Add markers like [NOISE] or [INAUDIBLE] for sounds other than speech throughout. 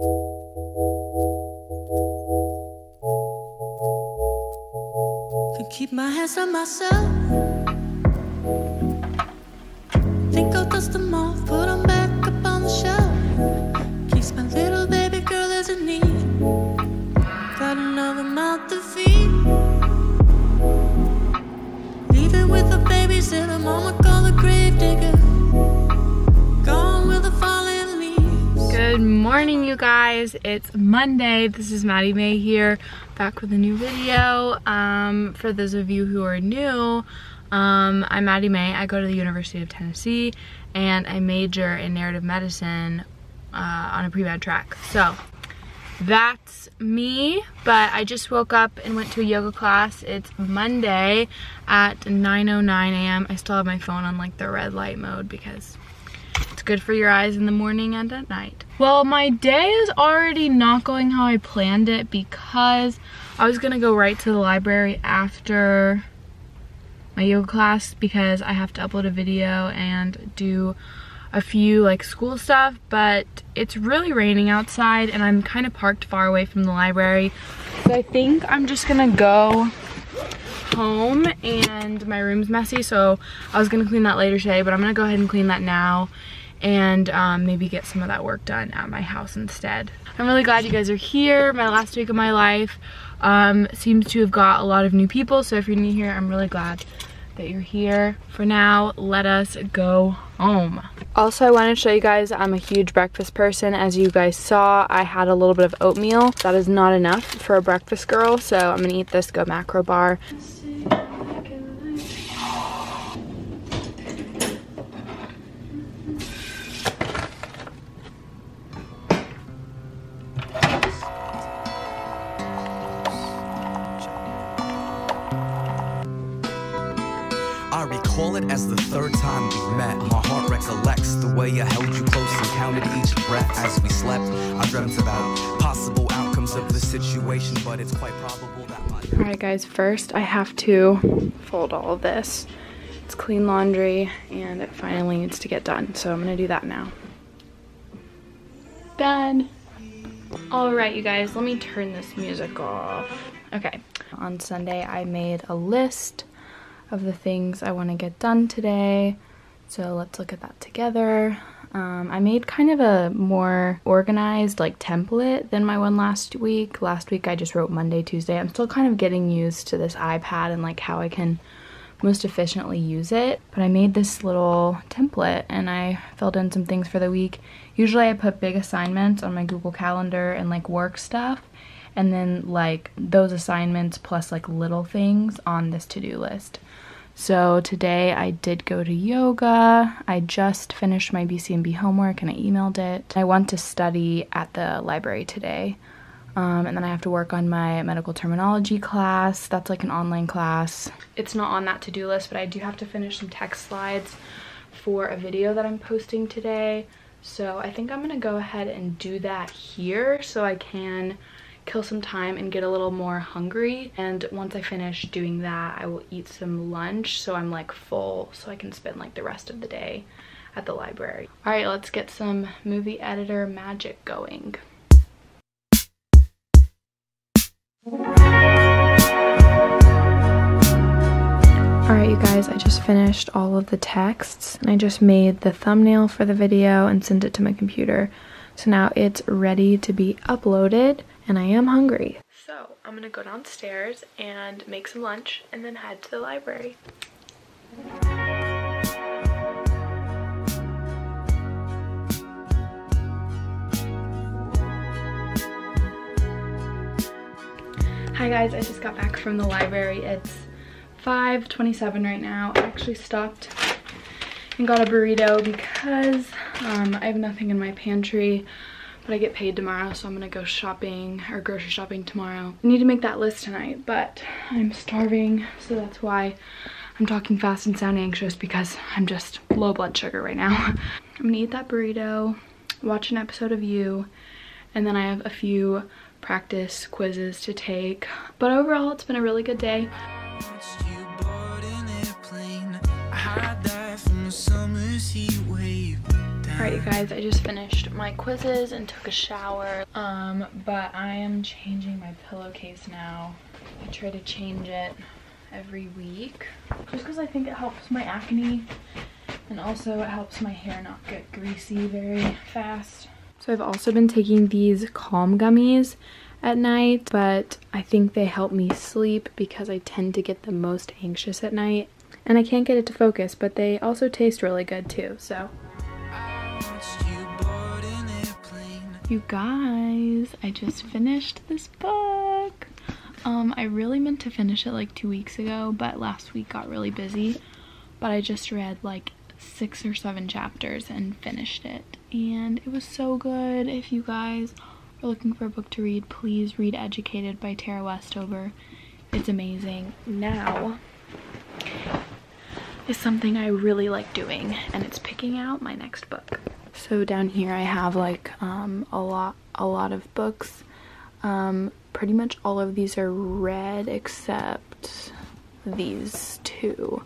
Could keep my hands on myself. Think I'll dust them off, put them back up on the shelf. Keeps my little baby girl as a need. Got another mouth to feed. Leaving with the babysitter, mama call the Good morning, you guys. It's Monday. This is Maddie Mae here, back with a new video. Um, for those of you who are new, um, I'm Maddie Mae. I go to the University of Tennessee, and I major in narrative medicine uh, on a pre-med track. So that's me, but I just woke up and went to a yoga class. It's Monday at 9.09 a.m. I still have my phone on like the red light mode because it's good for your eyes in the morning and at night. Well, my day is already not going how I planned it because I was gonna go right to the library after my yoga class because I have to upload a video and do a few like school stuff, but it's really raining outside and I'm kind of parked far away from the library. So I think I'm just gonna go home and my room's messy so I was gonna clean that later today but I'm gonna go ahead and clean that now and um, maybe get some of that work done at my house instead. I'm really glad you guys are here. My last week of my life um, seems to have got a lot of new people so if you're new here I'm really glad that you're here. For now, let us go home. Also, I wanted to show you guys I'm a huge breakfast person. As you guys saw, I had a little bit of oatmeal. That is not enough for a breakfast girl, so I'm gonna eat this Go Macro bar. Guys, first I have to fold all of this. It's clean laundry and it finally needs to get done, so I'm gonna do that now. Done. Alright you guys, let me turn this music off. Okay, on Sunday I made a list of the things I want to get done today. So let's look at that together. Um, I made kind of a more organized like template than my one last week. Last week I just wrote Monday, Tuesday. I'm still kind of getting used to this iPad and like how I can most efficiently use it. But I made this little template and I filled in some things for the week. Usually I put big assignments on my Google Calendar and like work stuff and then like those assignments plus like little things on this to-do list. So today I did go to yoga. I just finished my BCMB homework and I emailed it. I want to study at the library today. Um, and then I have to work on my medical terminology class. That's like an online class. It's not on that to-do list, but I do have to finish some text slides for a video that I'm posting today. So I think I'm gonna go ahead and do that here so I can kill some time and get a little more hungry and once I finish doing that I will eat some lunch so I'm like full so I can spend like the rest of the day at the library. All right, let's get some movie editor magic going. Alright you guys, I just finished all of the texts and I just made the thumbnail for the video and sent it to my computer. So now it's ready to be uploaded and I am hungry. So I'm gonna go downstairs and make some lunch and then head to the library. Hi guys, I just got back from the library. It's 5.27 right now. I actually stopped and got a burrito because um, I have nothing in my pantry but I get paid tomorrow so I'm gonna go shopping or grocery shopping tomorrow. I need to make that list tonight but I'm starving so that's why I'm talking fast and sound anxious because I'm just low blood sugar right now. [LAUGHS] I'm gonna eat that burrito, watch an episode of You, and then I have a few practice quizzes to take. But overall it's been a really good day. Alright you guys, I just finished my quizzes and took a shower. Um, but I am changing my pillowcase now. I try to change it every week just because I think it helps my acne and also it helps my hair not get greasy very fast. So I've also been taking these calm gummies at night, but I think they help me sleep because I tend to get the most anxious at night. And I can't get it to focus, but they also taste really good too, so You guys, I just finished this book. Um, I really meant to finish it like two weeks ago, but last week got really busy. But I just read like six or seven chapters and finished it. And it was so good. If you guys are looking for a book to read, please read Educated by Tara Westover. It's amazing. Now is something I really like doing, and it's picking out my next book. So down here I have like um, a lot a lot of books. Um, pretty much all of these are read except these two.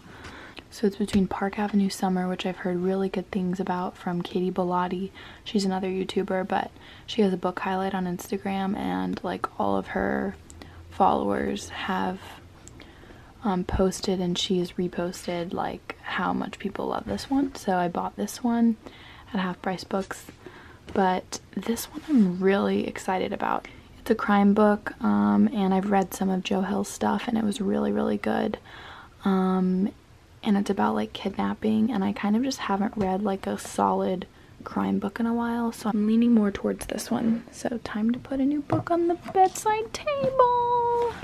So it's between Park Avenue Summer, which I've heard really good things about from Katie Bellotti. She's another YouTuber, but she has a book highlight on Instagram and like all of her followers have um, posted and she's reposted like how much people love this one. So I bought this one at Half Price Books. But this one I'm really excited about. It's a crime book, um, and I've read some of Joe Hill's stuff, and it was really, really good. Um, and it's about like kidnapping, and I kind of just haven't read like a solid crime book in a while, so I'm leaning more towards this one. So time to put a new book on the bedside table.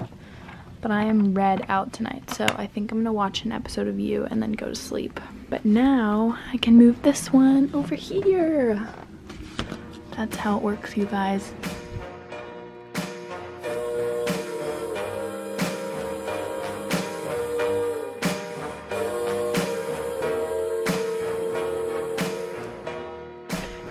But I am read out tonight, so I think I'm gonna watch an episode of You and then go to sleep. But now I can move this one over here. That's how it works, you guys.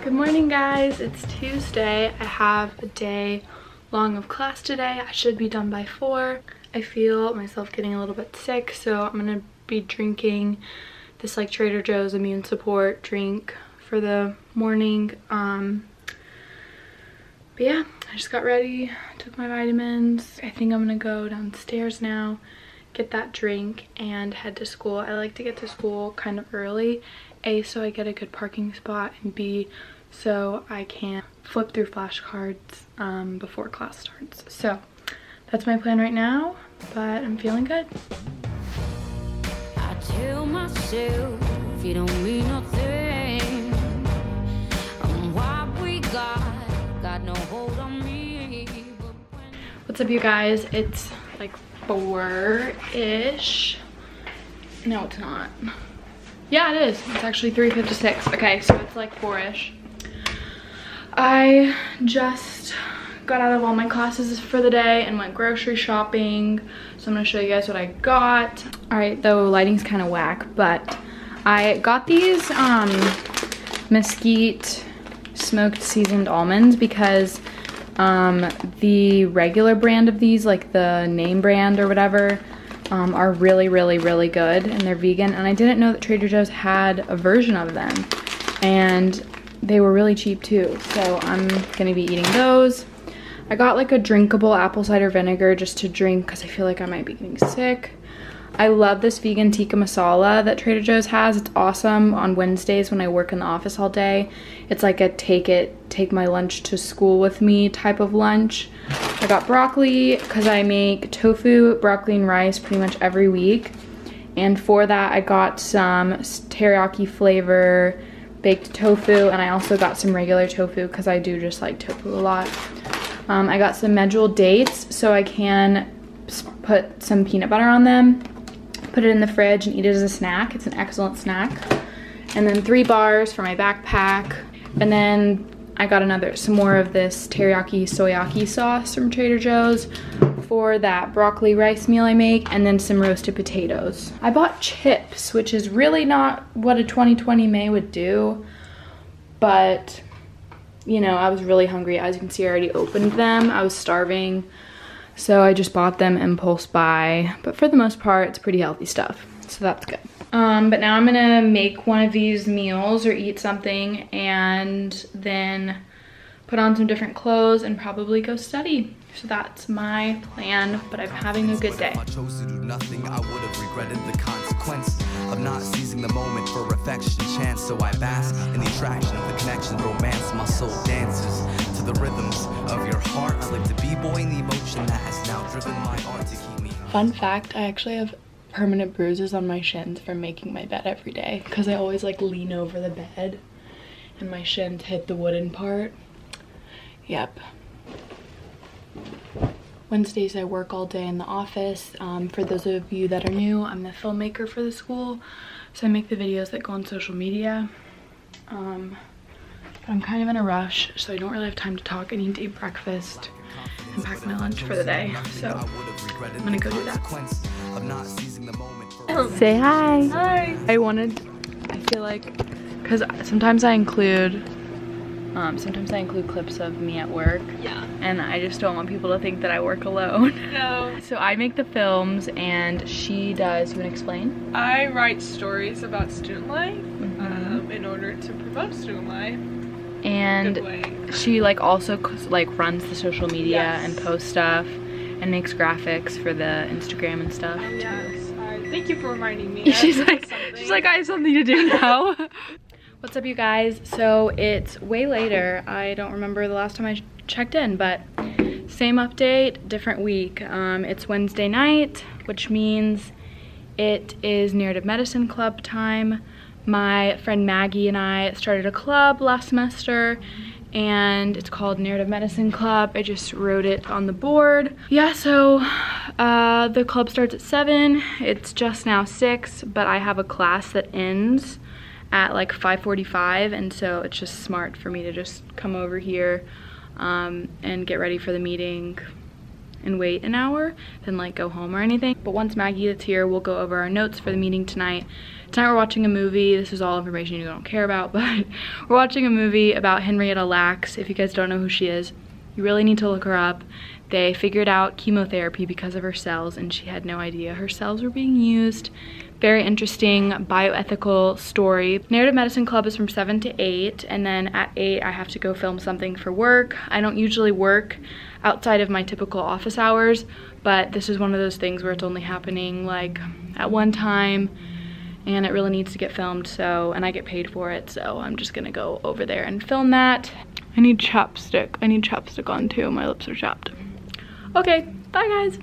Good morning guys, it's Tuesday. I have a day long of class today. I should be done by four. I feel myself getting a little bit sick, so I'm gonna be drinking this like Trader Joe's immune support drink for the morning. Um, but yeah, I just got ready, took my vitamins. I think I'm gonna go downstairs now, get that drink and head to school. I like to get to school kind of early. A, so I get a good parking spot and B, so I can flip through flashcards um, before class starts. So that's my plan right now, but I'm feeling good tell myself you don't mean nothing. what we got, got no hold on me. What's up, you guys? It's like four-ish. No, it's not. Yeah, it is. It's actually 3.56. Okay, so it's like four-ish. I just got out of all my classes for the day and went grocery shopping. So I'm gonna show you guys what I got. All right, though lighting's kind of whack, but I got these um, mesquite smoked seasoned almonds because um, the regular brand of these, like the name brand or whatever, um, are really, really, really good and they're vegan. And I didn't know that Trader Joe's had a version of them. And they were really cheap too. So I'm gonna be eating those. I got like a drinkable apple cider vinegar just to drink because I feel like I might be getting sick. I love this vegan tikka masala that Trader Joe's has. It's awesome on Wednesdays when I work in the office all day. It's like a take it, take my lunch to school with me type of lunch. I got broccoli because I make tofu, broccoli, and rice pretty much every week. And for that, I got some teriyaki flavor baked tofu, and I also got some regular tofu because I do just like tofu a lot. Um, I got some medjool dates so I can put some peanut butter on them, put it in the fridge and eat it as a snack. It's an excellent snack. And then three bars for my backpack. And then I got another, some more of this teriyaki soyaki sauce from Trader Joe's for that broccoli rice meal I make and then some roasted potatoes. I bought chips, which is really not what a 2020 May would do, but you know, I was really hungry. As you can see, I already opened them. I was starving. So I just bought them impulse buy. But for the most part, it's pretty healthy stuff. So that's good. Um, but now I'm gonna make one of these meals or eat something and then put on some different clothes and probably go study. So that's my plan, but I'm having a good day. I chose to do nothing, I would have regretted the consequence of not seizing the moment for affection chance. So I bask in the attraction of the connection, romance. My soul dances to the rhythms of your heart. I like to be boy in the emotion that has now driven my art to keep me. Fun fact, I actually have permanent bruises on my shins from making my bed every day because I always like lean over the bed and my shins hit the wooden part. Yep. Wednesdays I work all day in the office. Um, for those of you that are new, I'm the filmmaker for the school. So I make the videos that go on social media. Um, but I'm kind of in a rush, so I don't really have time to talk. I need to eat breakfast and pack my lunch for the day. So I'm gonna go do that. Of not seizing the moment for Say hi. Hi. I wanted, I feel like, because sometimes I include, um, sometimes I include clips of me at work. Yeah. And I just don't want people to think that I work alone. No. [LAUGHS] So I make the films and she does, you wanna explain? I write stories about student life um, in order to promote student life. And she like also like runs the social media Yes. and posts stuff and makes graphics for the Instagram and stuff. Yes. I, thank you for reminding me. [LAUGHS] she's like something. she's like I have something to do now. [LAUGHS] What's up you guys? So it's way later. I don't remember the last time I checked in, but same update, different week. Um, it's Wednesday night, which means it is narrative medicine club time. My friend Maggie and I started a club last semester and it's called Narrative Medicine Club. I just wrote it on the board. Yeah, so uh, the club starts at 7. It's just now 6, but I have a class that ends at like 5.45 and so it's just smart for me to just come over here um, and get ready for the meeting and wait an hour then like go home or anything. But once Maggie gets here, we'll go over our notes for the meeting tonight. Tonight we're watching a movie. This is all information you don't care about, [LAUGHS] but we're watching a movie about Henrietta Lacks. If you guys don't know who she is, you really need to look her up. They figured out chemotherapy because of her cells and she had no idea her cells were being used. Very interesting bioethical story. Narrative Medicine Club is from 7 to 8 and then at 8 I have to go film something for work. I don't usually work outside of my typical office hours, but this is one of those things where it's only happening like at one time and it really needs to get filmed so and I get paid for it so I'm just gonna go over there and film that. I need chapstick. I need chapstick on too. My lips are chapped. Okay, bye guys.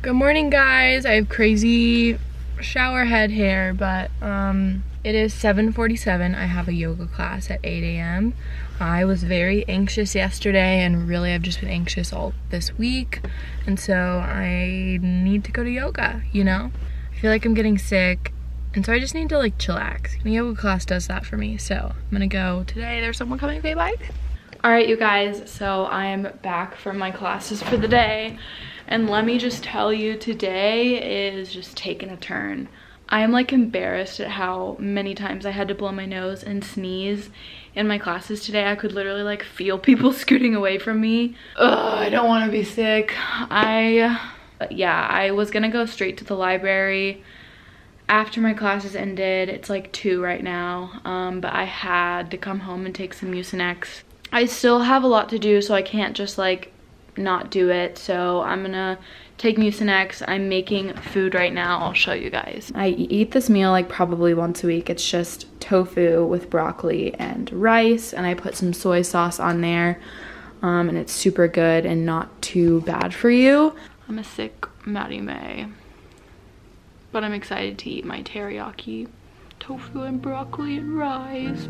Good morning guys. I have crazy shower head hair but um it is 7:47. I have a yoga class at 8 a.m. I was very anxious yesterday and really I've just been anxious all this week and so I need to go to yoga, you know? I feel like I'm getting sick and so I just need to like chillax. The yoga class does that for me. So I'm gonna go today. There's someone coming. Okay, bye. All right, you guys. So I am back from my classes for the day. And let me just tell you, today is just taking a turn. I am like embarrassed at how many times I had to blow my nose and sneeze in my classes today. I could literally like feel [LAUGHS] people scooting away from me. Ugh, I don't want to be sick. I, yeah, I was gonna go straight to the library after my classes ended it's like two right now um, but i had to come home and take some mucinex i still have a lot to do so i can't just like not do it. So i'm gonna take mucinex i'm making food right now. I'll show you guys. I eat this meal like probably once a week. It's just tofu with broccoli and rice and i put some soy sauce on there um, and it's super good and not too bad for you. I'm a sick maddie mae but I'm excited to eat my teriyaki tofu and broccoli and rice.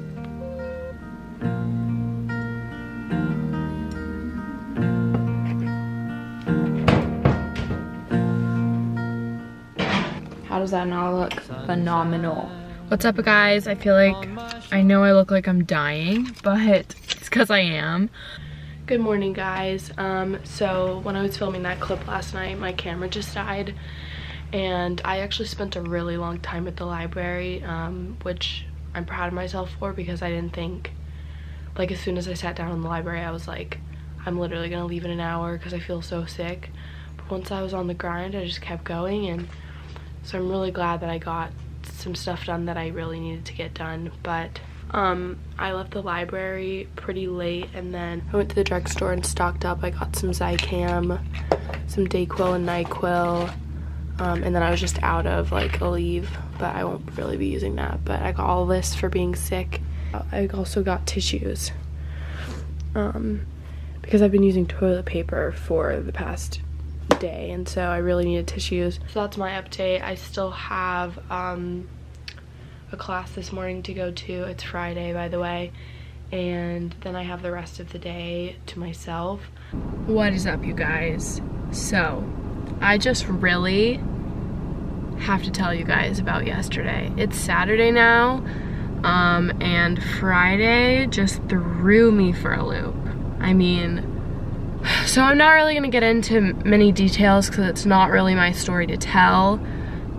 How does that not look phenomenal? What's up guys? I feel like, I know I look like I'm dying, but it's because I am. Good morning guys. Um, so when I was filming that clip last night, my camera just died and I actually spent a really long time at the library, um, which I'm proud of myself for because I didn't think, like as soon as I sat down in the library, I was like, I'm literally gonna leave in an hour because I feel so sick. But once I was on the grind, I just kept going and so I'm really glad that I got some stuff done that I really needed to get done, but um, I left the library pretty late and then I went to the drugstore and stocked up. I got some Zicam, some Dayquil and NyQuil, um, and then I was just out of like Aleve, but I won't really be using that. But I got all this for being sick. I also got tissues um, because I've been using toilet paper for the past day and so I really needed tissues. So that's my update. I still have um, a class this morning to go to. It's Friday, by the way. And then I have the rest of the day to myself. What is up, you guys? So, I just really have to tell you guys about yesterday. It's Saturday now, um, and Friday just threw me for a loop. I mean, so I'm not really gonna get into many details because it's not really my story to tell.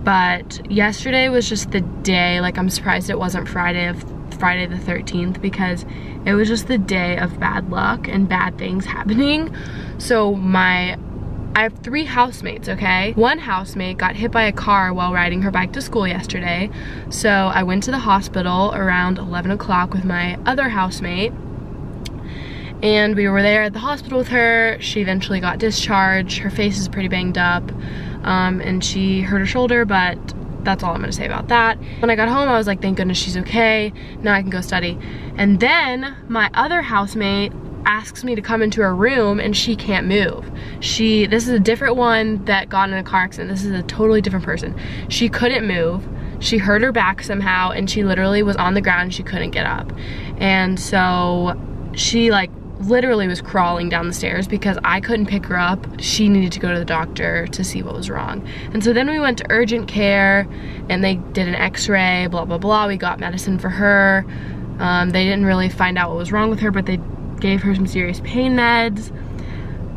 But yesterday was just the day, like I'm surprised it wasn't Friday of Friday the 13th because it was just the day of bad luck and bad things [LAUGHS] happening. So my I have three housemates, okay? One housemate got hit by a car while riding her bike to school yesterday. So I went to the hospital around 11 o'clock with my other housemate and we were there at the hospital with her. She eventually got discharged. Her face is pretty banged up um, and she hurt her shoulder, but that's all I'm gonna say about that. When I got home, I was like, thank goodness she's okay. Now I can go study. And then my other housemate asks me to come into her room and she can't move. She, this is a different one that got in a car accident. This is a totally different person. She couldn't move. She hurt her back somehow and she literally was on the ground. She couldn't get up. And so she like literally was crawling down the stairs because I couldn't pick her up. She needed to go to the doctor to see what was wrong. And so then we went to urgent care and they did an x-ray, blah, blah, blah. We got medicine for her. Um, they didn't really find out what was wrong with her, but they gave her some serious pain meds.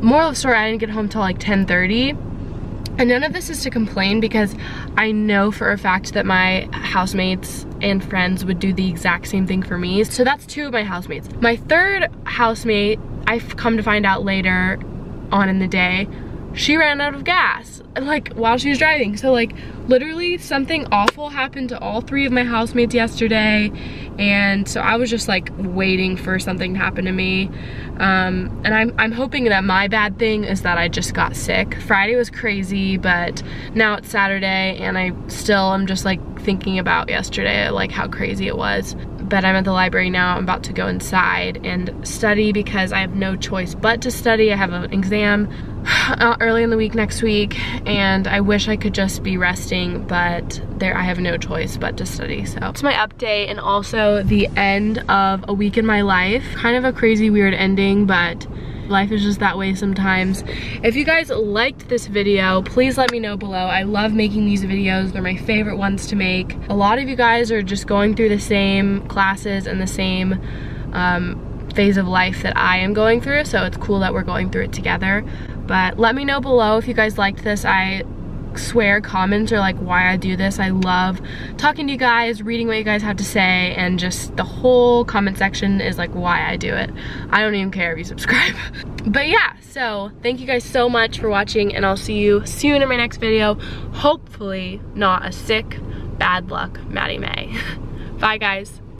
Moral of the story, I didn't get home till like 10.30 and none of this is to complain because I know for a fact that my housemates and friends would do the exact same thing for me. So that's two of my housemates. My third housemate, I've come to find out later on in the day, she ran out of gas like while she was driving. So like literally something awful happened to all three of my housemates yesterday. And so I was just like waiting for something to happen to me. Um, and I'm, I'm hoping that my bad thing is that I just got sick. Friday was crazy but now it's Saturday and I still am just like thinking about yesterday like how crazy it was but I'm at the library now. I'm about to go inside and study because I have no choice but to study. I have an exam [SIGHS] uh, early in the week next week and I wish I could just be resting but there I have no choice but to study so it's my update and also the end of a week in my life kind of a crazy weird ending but life is just that way sometimes. If you guys liked this video, please let me know below. I love making these videos. They're my favorite ones to make. A lot of you guys are just going through the same classes and the same um, phase of life that I am going through, so it's cool that we're going through it together. But let me know below if you guys liked this. I swear comments are like why I do this. I love talking to you guys, reading what you guys have to say, and just the whole comment section is like why I do it. I don't even care if you subscribe. [LAUGHS] but yeah, so thank you guys so much for watching and I'll see you soon in my next video. Hopefully not a sick, bad luck Maddie Mae. [LAUGHS] Bye guys.